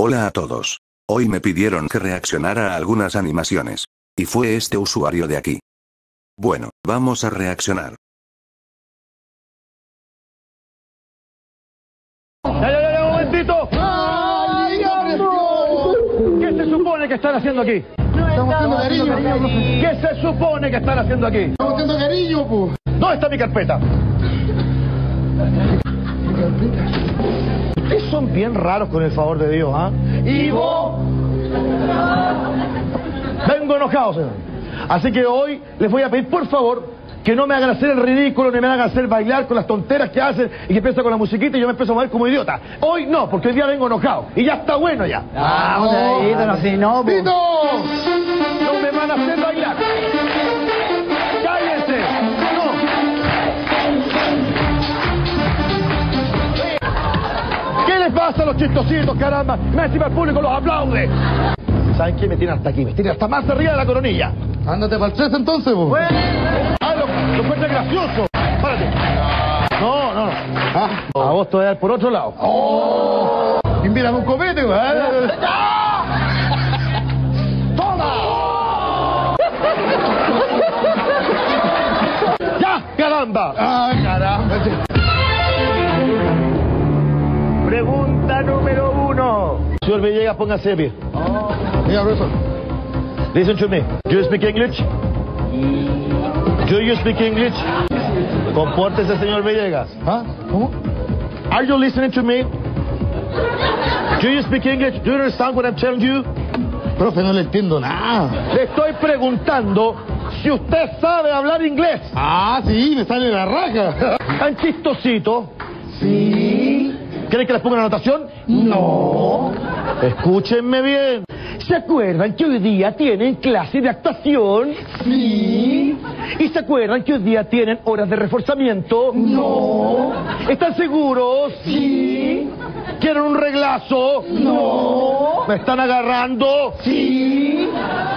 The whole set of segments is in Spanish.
Hola a todos. Hoy me pidieron que reaccionara a algunas animaciones. Y fue este usuario de aquí. Bueno, vamos a reaccionar. Ya, ya, ya, ya, un momentito. ¿Qué se supone que están haciendo aquí? Estamos haciendo cariño. ¿Qué se supone que están haciendo aquí? Estamos haciendo cariño, pues. ¿Dónde está mi carpeta? Ustedes son bien raros con el favor de Dios, ¿ah? ¿Y vos? Vengo enojado, señor. Así que hoy les voy a pedir, por favor, que no me hagan hacer el ridículo, ni me hagan hacer bailar con las tonteras que hacen y que empiezan con la musiquita y yo me empiezo a mover como idiota. Hoy no, porque hoy día vengo enojado. Y ya está bueno ya. Ah, no, no, pues. ¡Tito! No me van a hacer bailar. Pasa a los chistositos, caramba? Me encima el público los aplaude. ¿Saben qué? Me tienen hasta aquí, me tienen hasta más arriba de la coronilla. Ándate para el 3 entonces, pues. Ah, lo, lo encuentran gracioso. Párate. No, no, no. Ah, a vos te voy a dar por otro lado. ¡Oh! Invítame un copete, güey. ¡Ya, caramba! ¡Ah, caramba! Pregunta número uno. Señor Villegas, póngase pie. Mira, profesor. Listen to me. Do you speak English? Do you speak English? Compórtese, señor Villegas. ¿Ah? ¿Cómo? Are you listening to me? Do you speak English? Do you understand what I'm telling you? Profe, no le entiendo nada. Le estoy preguntando si usted sabe hablar inglés. Ah, sí, me sale la raja. Tan chistosito. Sí. ¿Quieren que les ponga una anotación? No. Escúchenme bien. ¿Se acuerdan que hoy día tienen clase de actuación? Sí. ¿Y se acuerdan que hoy día tienen horas de reforzamiento? No. ¿Están seguros? Sí. ¿Quieren un reglazo? No. ¿Me están agarrando? Sí.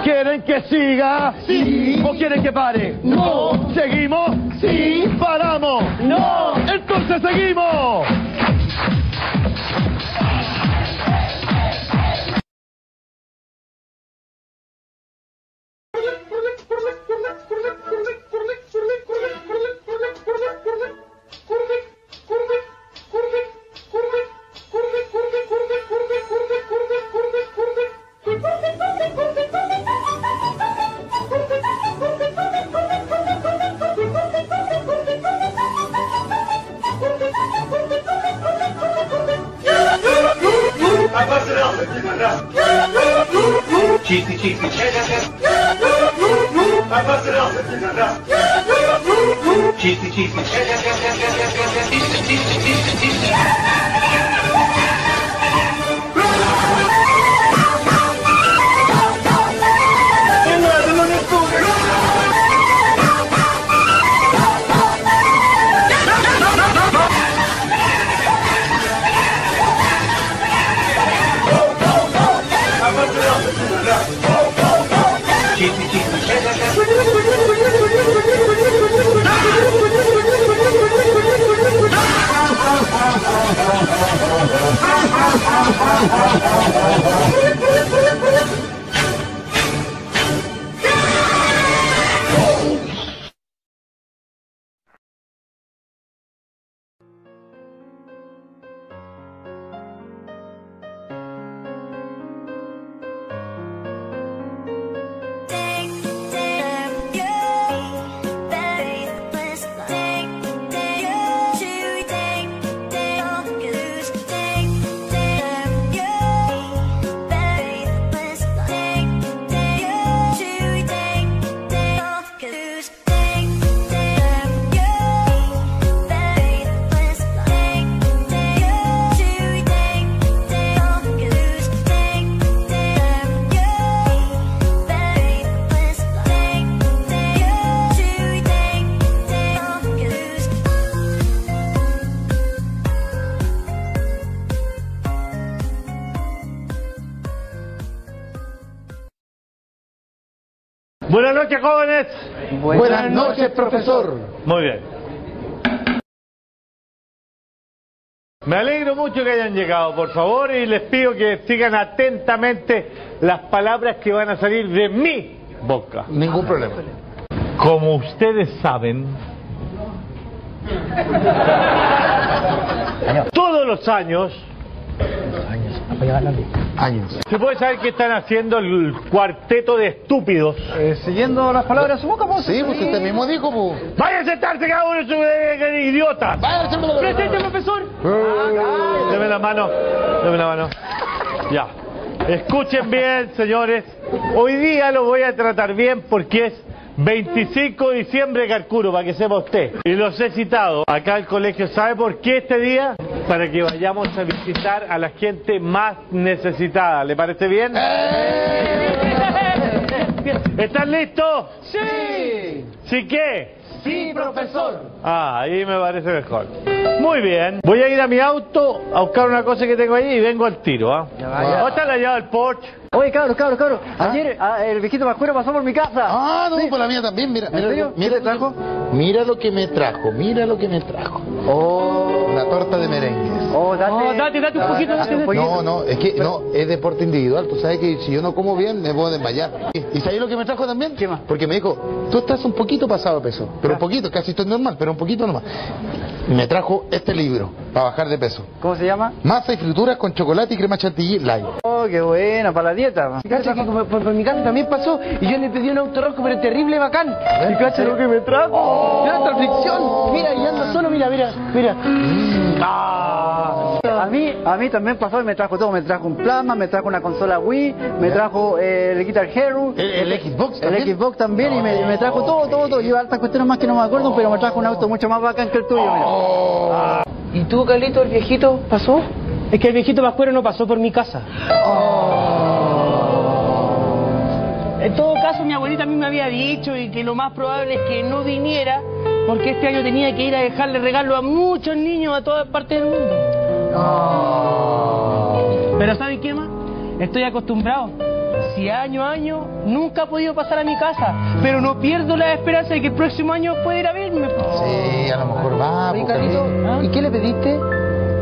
¿Quieren que siga? Sí. ¿O quieren que pare? No. ¿Seguimos? Sí. ¡Paramos! No. ¡Entonces seguimos! Kafasını aldı kenara. Çekti çekti çenene. Kafasını aldı kenara. Çekti çekti çenene. Buenas noches, jóvenes. Buenas noches, profesor. Muy bien. Me alegro mucho que hayan llegado, por favor, y les pido que sigan atentamente las palabras que van a salir de mi boca. Ningún problema. Como ustedes saben, todos los años Años. se puede saber qué están haciendo el cuarteto de estúpidos. Eh, siguiendo las palabras de su boca, pues. Sí, pues usted mismo dijo, pues. ¡Vayan a sentarse cada uno de eh, idiotas! Presente, profesor. Deme la mano, deme la mano. Ya. Escuchen bien, señores. Hoy día lo voy a tratar bien porque es 25 de diciembre, Carcuro, para que sepa usted. Y los he citado acá al colegio. ¿Sabe por qué este día? Para que vayamos a visitar a la gente más necesitada. ¿Le parece bien? ¿Están listos? Sí. ¿Sí qué? Sí, profesor. Ah, ahí me parece mejor. Muy bien. Voy a ir a mi auto a buscar una cosa que tengo ahí y vengo al tiro, ¿ah? ¿Dónde está la llave del Porsche? Oye, cabros, cabros, cabros. Ayer ah, el viejito Pascuero pasó por mi casa. Ah, no, por la mía también, mira. ¿En mira, serio? Mira, ¿Qué te trajo? Mira lo que me trajo, mira lo que me trajo. Oh. Una torta de merengues. Oh, date. No, date, date un poquito, date, date. No, no, es que no, es deporte individual. Tú sabes que si yo no como bien, me puedo desmayar. ¿Y sabes lo que me trajo también? ¿Qué más? Porque me dijo, tú estás un poquito pasado de peso. Pero un poquito, casi estoy normal, pero un poquito nomás. Me trajo este libro para bajar de peso. ¿Cómo se llama? Masa y frituras con chocolate y crema chantilly light. Oh, qué buena, para la dieta. Cacha que por, por- por mi casa también pasó y yo le pedí un auto rojo, pero terrible bacán. Y cacha lo que me trajo. Mira esta aflicción. Mira, y ando solo, mira, mira, mira. A mí, a mí también pasó y me trajo todo. Me trajo un plasma, me trajo una consola Wii, me trajo eh, el Guitar Hero. El- el Xbox El también. Xbox también y me, me trajo todo, todo, todo. Lleva altas cuestiones más que no me acuerdo, pero me trajo un auto mucho más bacán que el tuyo, mira. ¿Y tú, Carlito, el viejito, pasó? Es que el viejito Pascuero no pasó por mi casa. En todo caso, mi abuelita a mí me había dicho y que lo más probable es que no viniera porque este año tenía que ir a dejarle regalo a muchos niños a todas partes del mundo. Pero ¿sabe qué más? Estoy acostumbrado. Si año a año nunca he podido pasar a mi casa, pero no pierdo la esperanza de que el próximo año pueda ir a verme. Sí, a lo mejor va. Oye, Carlito, Carlito. ¿y qué le pediste?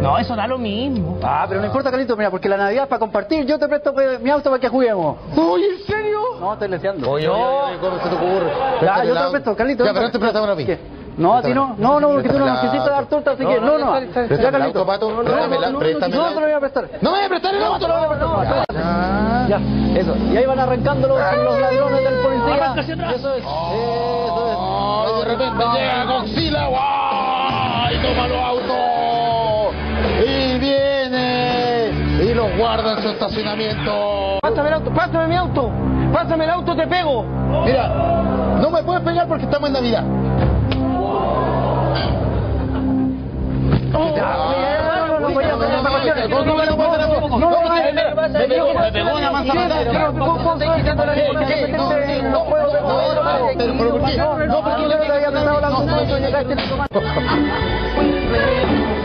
No, eso da lo mismo. Ah, pero no importa, Carlito, mira, porque la Navidad es para compartir. Yo te presto pues, mi auto para que juguemos. Oye, ¿en serio? No, estoy leseando. Oye, oye, oye, ¿cómo se te ocurre? Ya, Préstame yo te presto, Carlito. Ya, pero para- te préstame a mí. No, a ti no. No, no, porque tú no la- necesitas dar torta, así No, que no, no, no. Ya, Carlito. pato. Préstamela, préstamela. No, te lo voy a prestar. No me voy a prestar el auto. Ah. Ya, eso. Y ahí van arrancando los, ladrones del policía. Eso es. Eso es. De repente llega Godzilla, ¡guau! y toma los autos. Y viene. Y los guarda en su estacionamiento. Pásame el auto, pásame mi auto. Pásame el auto, te pego. Mira, no me puedes pegar porque estamos en Navidad. Me pegó una manzana. Pero, pero, ¿por qué? No, porque le había estado la Oye,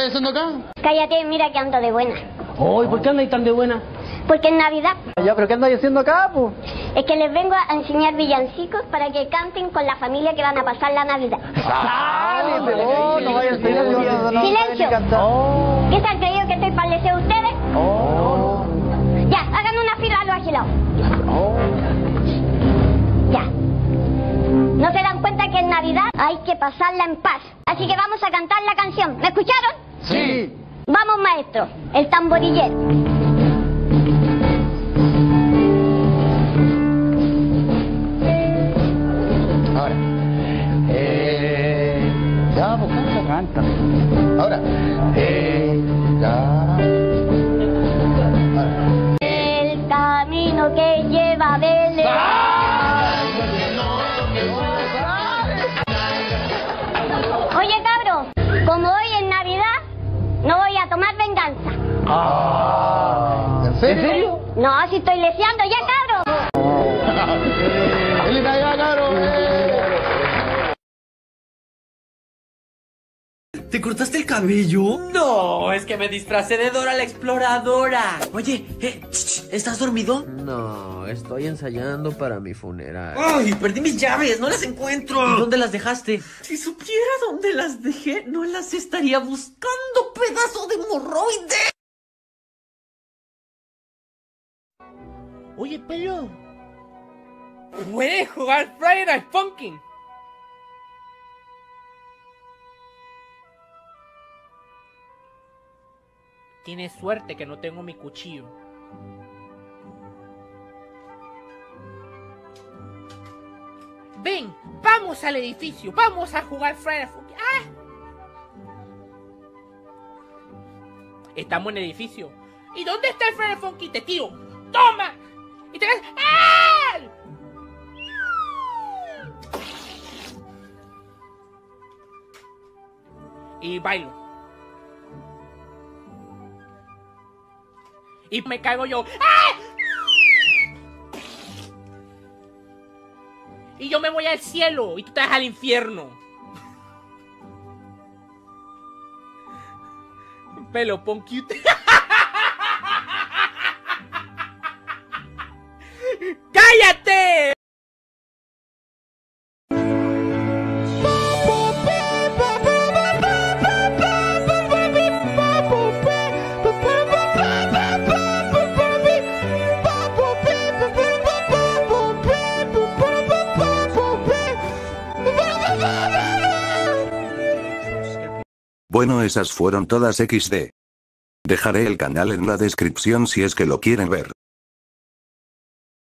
andas haciendo acá? Cállate, mira que ando de buena. Ay, ¿por qué andáis tan de buena? Porque en Navidad Ya, pero ¿qué andáis haciendo acá, pues? es que les vengo a enseñar villancicos para que canten con la familia que van a pasar la Navidad. Dale, pero no vayas a no- no- Silencio. no-. ¿Qué se han creído que estoy para ustedes? Oh. Ya, hagan una fila a los agilados. Ya. ¿No se dan cuenta que en Navidad hay que pasarla en paz? Así que vamos a cantar la canción. ¿Me escucharon? Sí. Vamos, maestro. El tamborillero. Ahora. Eh, ya, pues canta. Cántame. Venganza. ¿En serio? No, si estoy leseando ya, cabros. ¡Feliz Navidad, cabrón! Te ¿Te cortaste el cabello? No, es que me disfracé de Dora la exploradora. Oye, eh, ¿estás dormido? No, estoy ensayando para mi funeral. ¡Ay! Perdí mis llaves, no las encuentro. ¿Dónde las dejaste? Si supiera dónde las dejé, no las estaría buscando, pedazo de hemorroide. Oye, pelo. ¿Puedes jugar Friday Night Funkin'? Tienes suerte que no tengo mi cuchillo. Ven, vamos al edificio, vamos a jugar Friday Night Funkin'. ¡Ah! Estamos en el edificio. ¿Y dónde está el Friday? Te tiro. ¡Toma! Y bailo. Y me caigo yo. ¡Ah! Y yo me voy al cielo y tú te vas al infierno. Pelo, pon. Bueno, esas fueron todas XD. Dejaré el canal en la descripción si es que lo quieren ver.